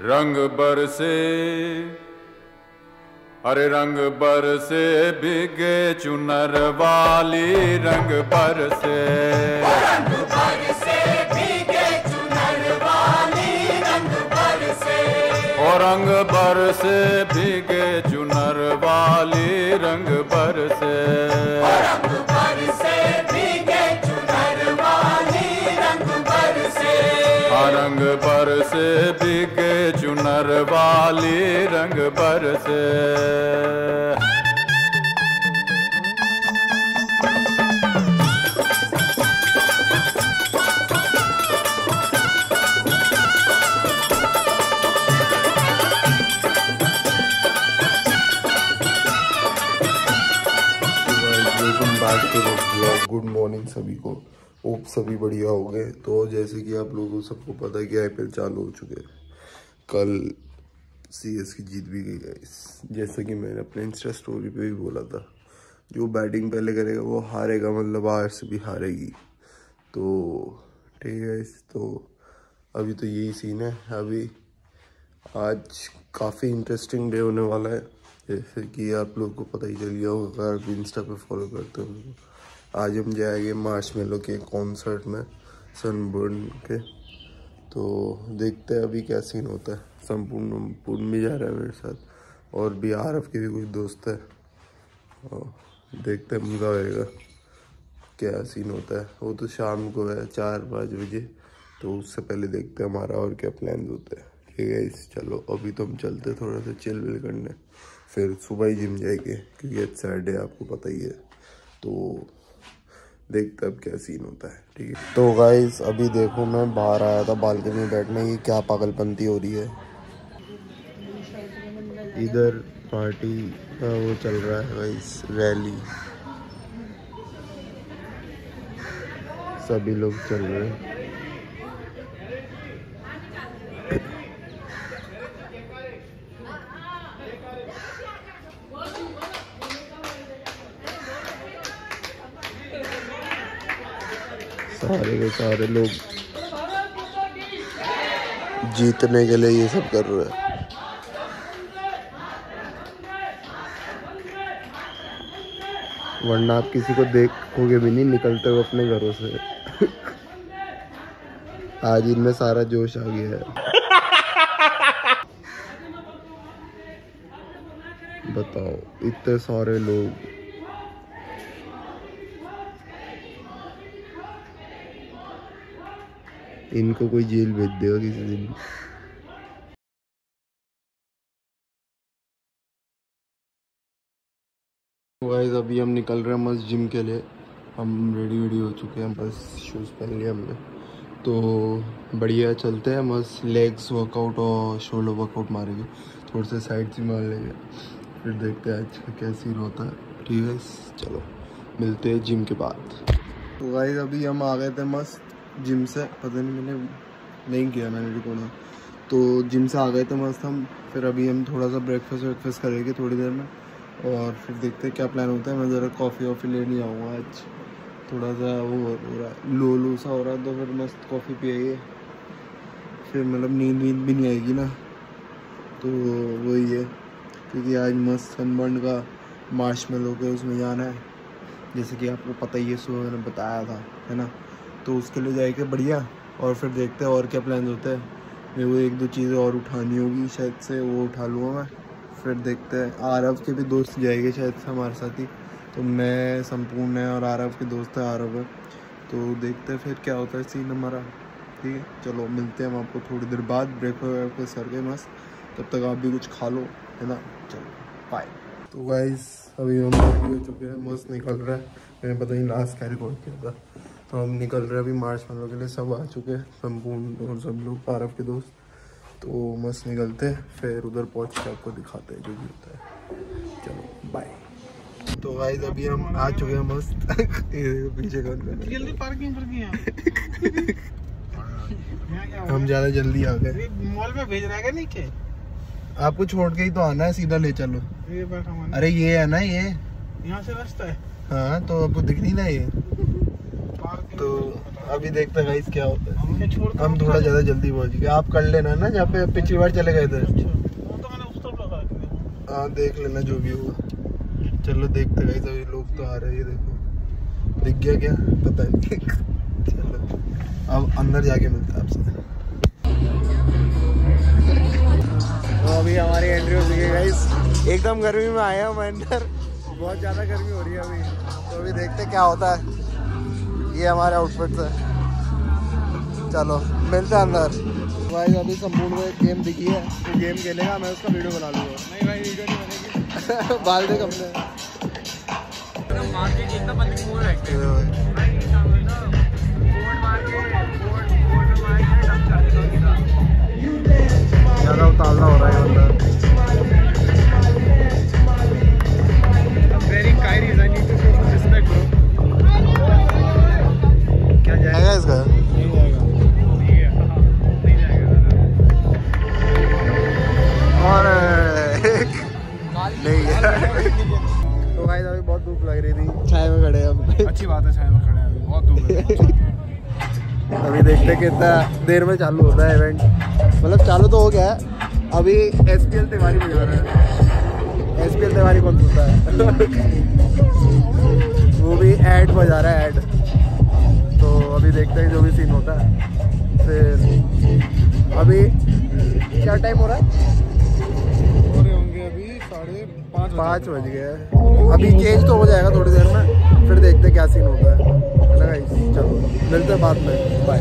रंग बरसे अरे रंग बरसे बिगे चुनर वाली रंग बरसे रंग बरसे भीगे चुनर वाली रंग बरसे और रंग बरसे बिगे चुनर वाली रंग बरसे रंग रंग बरसे बिगे चुनर वाली रंग बरसे। बैक गुड मॉर्निंग सभी को। होप सभी बढ़िया हो गए। तो जैसे कि आप लोगों सबको पता है कि आईपीएल चालू हो चुके हैं। कल सीएस की जीत भी गई है जैसे कि मैंने अपने इंस्टा स्टोरी पे भी बोला था, जो बैटिंग पहले करेगा वो हारेगा मतलब आर से भी हारेगी। तो ठीक है तो अभी तो यही सीन है। अभी आज काफ़ी इंटरेस्टिंग डे होने वाला है। जैसे कि आप लोग को पता ही चल गया होगा अगर आप इंस्टा पे फॉलो करते हो आज हम जाएँगे मार्च मेलो के कॉन्सर्ट में सनबर्न के। तो देखते हैं अभी क्या सीन होता है। संपूर्ण पूर्ण भी जा रहा है मेरे साथ। और भी आरफ के भी कुछ दोस्त है। और देखते हैं मज़ा आएगा। क्या सीन होता है। वो तो शाम को है, चार पाँच बजे। तो उससे पहले देखते हैं हमारा और क्या प्लान होता है। ठीक है इस, चलो, अभी तो हम चलते थोड़ा सा चिल विल करने। फिर सुबह ही जिम जाएँगे, क्योंकि सैटरडे आपको पता ही है। तो देखते अब क्या सीन होता है, ठीक है? तो गाइस अभी देखो मैं बाहर आया था बालकनी में बैठने की क्या पागलपंती हो रही है? इधर पार्टी का वो चल रहा है गाइस रैली सभी लोग चल रहे हैं। सारे सारे लोग जीतने के लिए ये सब कर रहे हैं। वरना आप किसी को देखोगे भी नहीं, निकलते हुए अपने घरों से। आज इनमें सारा जोश आ गया है। बताओ, इतने सारे लोग इनको कोई जेल भेज देगा किसी दिन। गाइस अभी हम निकल रहे हैं मस्त जिम के लिए। हम रेडी वेडी हो चुके हैं, बस शूज़ पहन लिए हमने। तो बढ़िया, चलते हैं मस्त। लेग्स वर्कआउट और शोल्डर वर्कआउट मारेंगे। थोड़े से साइड से मार लेंगे। फिर देखते हैं आज का क्या सीन होता है। ठीक है चलो, मिलते हैं जिम के बाद। तो गाइस अभी हम आ गए थे मस्त। जिम से, पता नहीं मैंने नहीं किया, मैंने रिकॉर्ड तो जिम से आ गए थे मस्त हम, फिर अभी हम थोड़ा सा ब्रेकफास्ट वेकफास्ट करेंगे थोड़ी देर में, और फिर देखते हैं क्या प्लान होता है। मैं ज़रा कॉफ़ी वॉफ़ी लेने आऊँगा आज। थोड़ा सा वो हो रहा है लो लो सा हो रहा है तो फिर मस्त कॉफ़ी पिएँगे। फिर मतलब नींद वींद भी नहीं आएगी ना। तो वही है, क्योंकि आज मस्त सनबर्न का मार्च में लोग उसमें जाना है। जैसे कि आपको पता ही है, सुबह मैंने बताया था, है ना? तो उसके लिए जाएगा बढ़िया। और फिर देखते हैं और क्या प्लान होते हैं। मेरे को एक दो चीज़ें और उठानी होगी, शायद से वो उठा लूँगा मैं। फिर देखते हैं। आरव के भी दोस्त जाएँगे शायद से हमारे साथ ही। तो मैं, संपूर्ण है और आरव के दोस्त है, आरव। है तो देखते हैं फिर क्या होता है सीन हमारा। ठीक है? चलो, मिलते हैं हम आपको थोड़ी देर बाद। ब्रेकफास्ट करके मस्त। तब तक आप भी कुछ खा लो, है ना? चलो बाय तो गाइस अभी हम हो चुके हैं, मस्त निकल रहा है। मैंने पता नहीं लास्ट क्या रिकॉर्ड किया था। तो हम निकल रहे अभी मार्च मनों के लिए सब आ चुके हैं संपूर्ण और सब लोग आरव के दोस्त। तो मस्त निकलते हैं फिर उधर पहुँच के आपको दिखाते हैं जो भी होता है। चलो बाय तो गाइस अभी हम आ चुके हैं मस्त। पीछे कौन कर जल्दी पार्किंग पर हम ज़्यादा जल्दी आ गए। मॉल में भेज रहा है नीचे? आपको छोड़ के ही तो आना है सीधा ले चलो। ये अरे ये है ना ये? यहाँ से रास्ता है। हाँ तो आपको दिख नहीं ना ये? तो अभी देखते हैं गाइस क्या होता है। हम थोड़ा ज़्यादा जल्दी पहुँच गए। आप कर लेना ना, जहाँ पे पिछली बार चले गए थे। हाँ देख लेना जो भी होगा चलो देखते गाइस अभी लोग तो आ रहे हैं देखो। दिख गया क्या? पता नहीं। चलो। अब अंदर जाके मिलता है आपसे। अभी हमारी एंट्री हो चुकी है गाइस एकदम गर्मी में आए हम अंदर। बहुत ज़्यादा गर्मी हो रही है अभी। तो अभी देखते क्या होता है। ये हमारे आउटफिट है चलो मिलते हैं अंदर। भाई अभी संपूर्ण में एक गेम दिखी है वो तो गेम खेलेगा मैं उसका वीडियो बना लूँगा। नहीं भाई वीडियो नहीं बनेगी। बाल देख अपने। मार्केट एकदम बंद की देर में चालू होता है इवेंट मतलब चालू तो हो गया है। अभी एस पी एल तिवारी बजा रहा है। एस पी एल तिवारी कौन सुनता है? वो भी ऐड बजा रहा है ऐड तो अभी देखते हैं जो भी सीन होता है। फिर अभी क्या टाइम हो रहा है? पाँच बज। गए अभी चेंज तो हो जाएगा थोड़ी देर में। फिर देखते हैं क्या सीन होता है। ना चलो मिलते हैं बाद में। Bye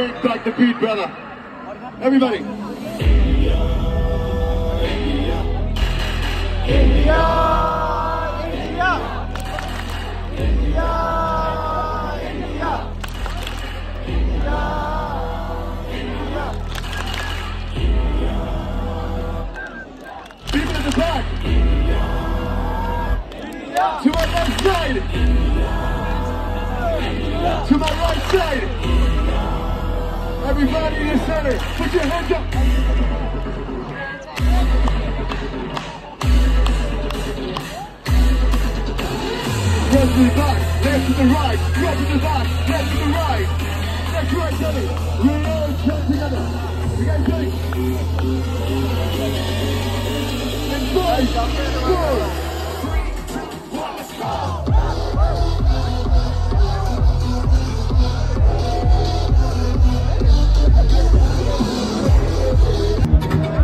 Bring back the beat, brother. Everybody. People in the back. To my left side. To my right side. Everybody in the center, put your hands up. Left to the back, left to the right, left to the back, left to the right. Left to right, Johnny. We all jump together. You guys ready? In five, four,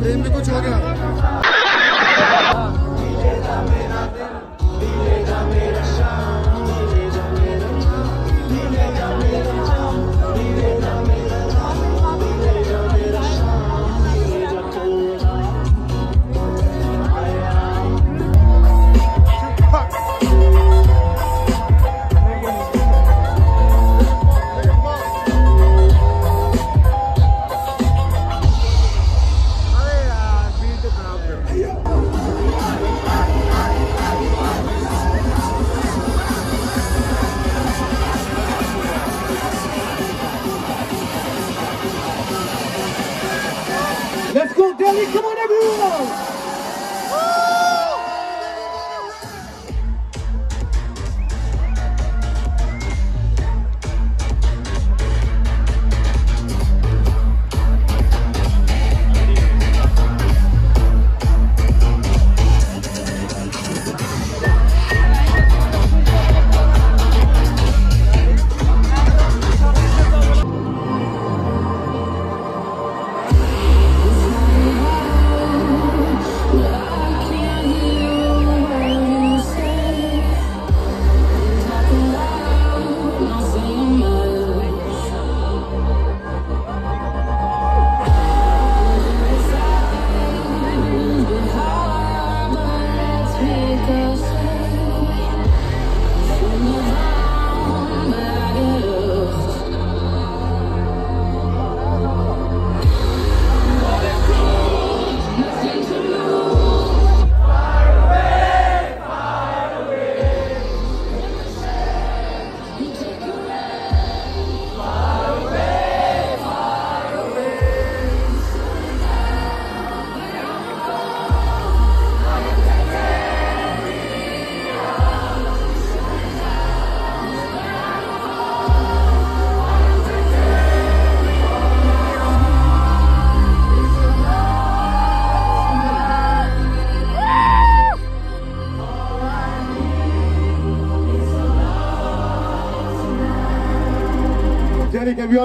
frame में कुछ हो गया।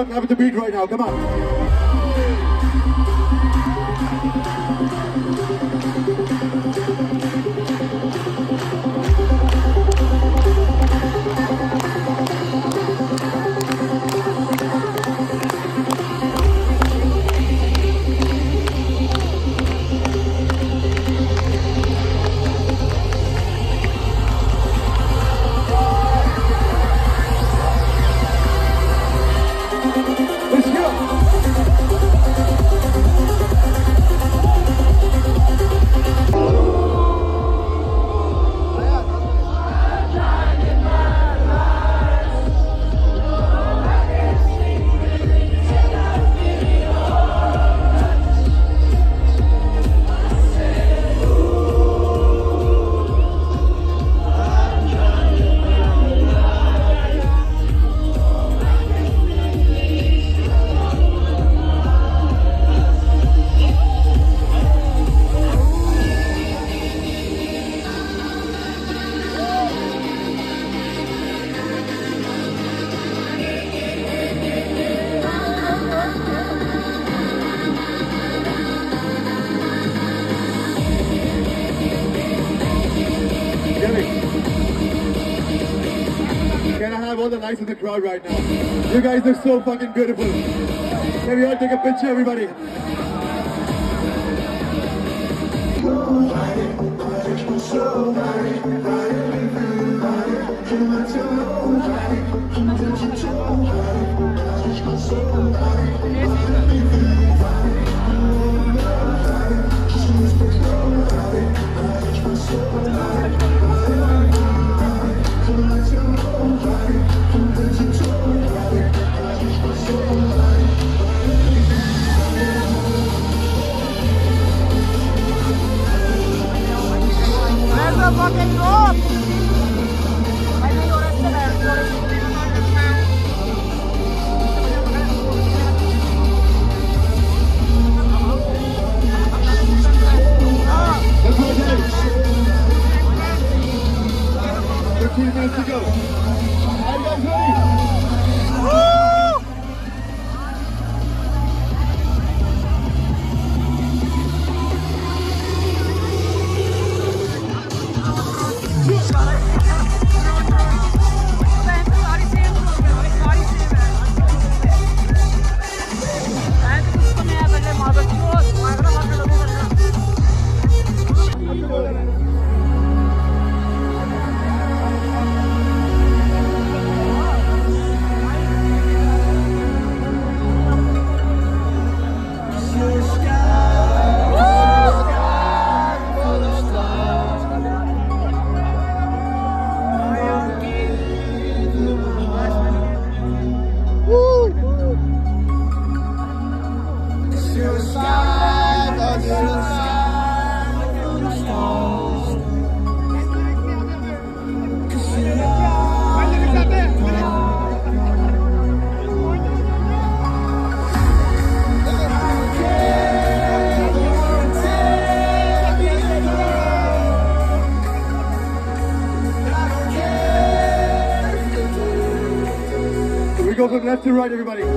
Have the beat All the lights in the crowd right now. You guys look so fucking beautiful. Can we all take a picture, everybody? Left to right, everybody.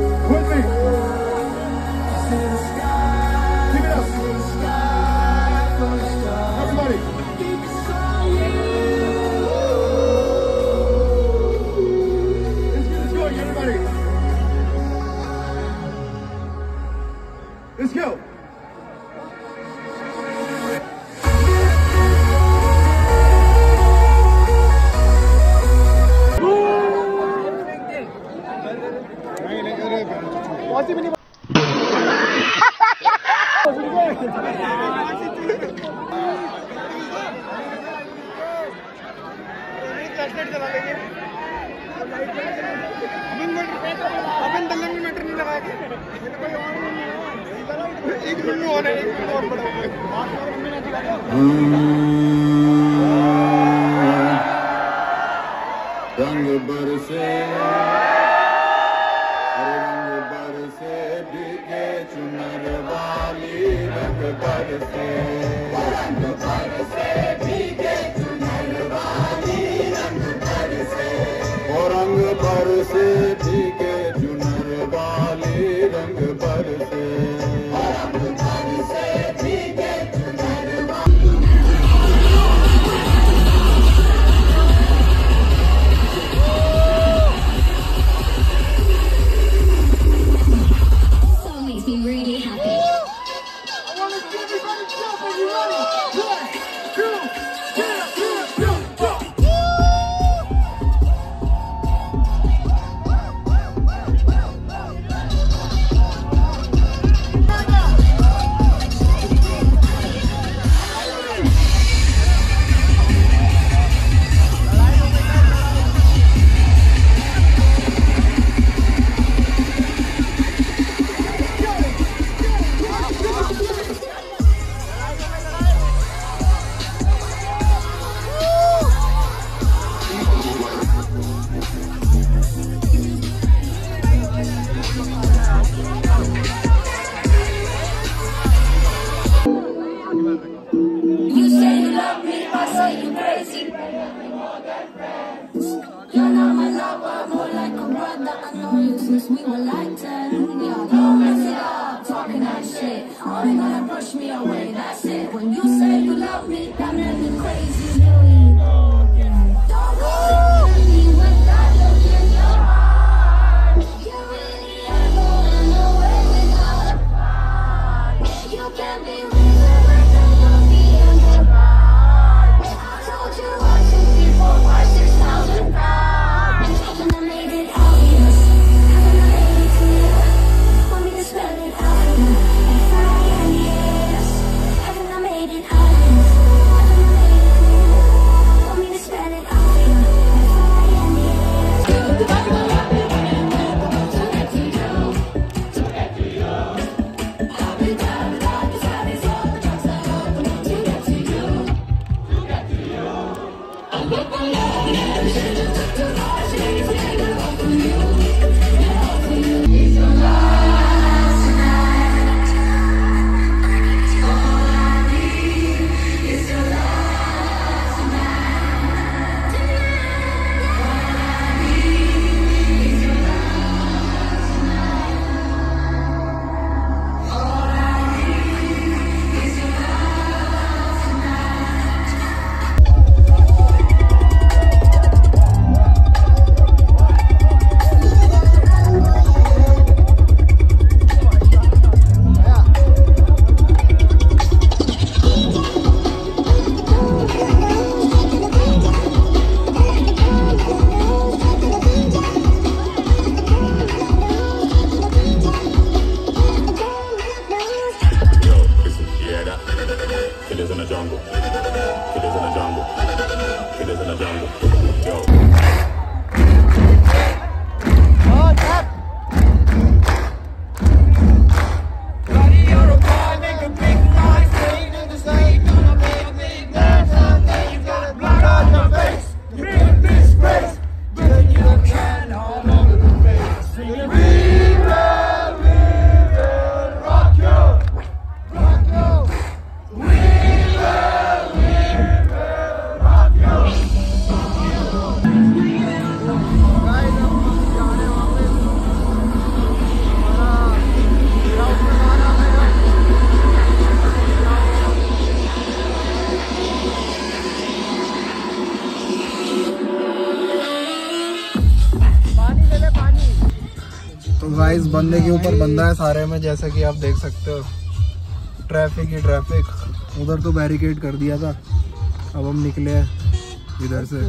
तो guys बंदे के ऊपर बंदा है सारे में जैसा कि आप देख सकते हो। ट्रैफ़िक ही ट्रैफ़िक उधर तो बैरिकेड कर दिया था। अब हम निकले हैं इधर से।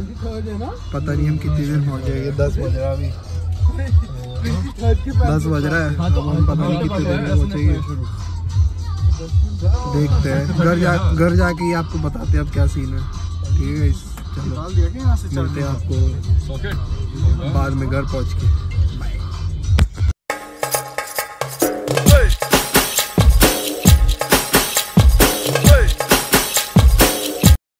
पता नहीं हम कितनी देर पहुँचेंगे दस बज रहा अभी। दस बज रहा है। अब हम पता नहीं कितनी देर में पहुँचेंगे। देखते हैं। घर जा घर जाके ही आपको बताते हैं अब क्या सीन है। ठीक है? चलो। मिलते हैं आपको बाद में घर पहुँच के।